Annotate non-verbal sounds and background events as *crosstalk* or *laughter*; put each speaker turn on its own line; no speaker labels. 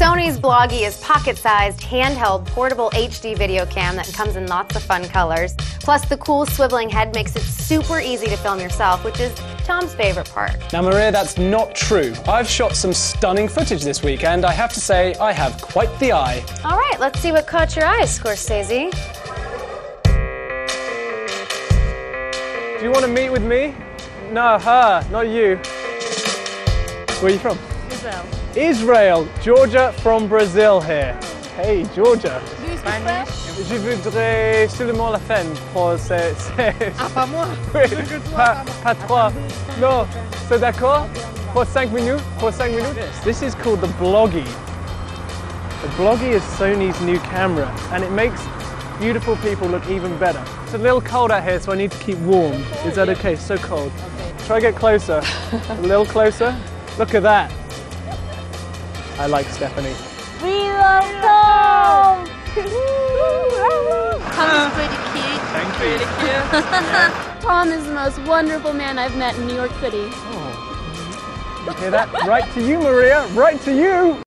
Stephanie's Bloggie is pocket-sized, handheld, portable HD video cam that comes in lots of fun colors. Plus, the cool swiveling head makes it super easy to film yourself, which is Tom's favorite part.
Now, Maria, that's not true. I've shot some stunning footage this week, and I have to say, I have quite the eye.
All right, let's see what caught your eye, Scorsese.
Do you want to meet with me? No, her, not you. Where are you from?
Israel.
Israel. Georgia from Brazil here. Hey, Georgia.
Do you speak French?
Je voudrais seulement la fin pour c'est.
Ah, pas moi.
Oui, pas, pas trois. Non, c'est d'accord? For 5 minutes? For 5 minutes? This is called the Bloggie. The Bloggie is Sony's new camera and it makes beautiful people look even better. It's a little cold out here so I need to keep warm. Is that okay? So cold. Try to get closer. a little closer. Look at that. I like Stephanie.
We love Tom! *laughs*
Tom is pretty cute.
Thank
Pretty cute. *laughs*
Tom is the most wonderful man I've met in New York City.
You hear that? Right to you, Maria. Right to you.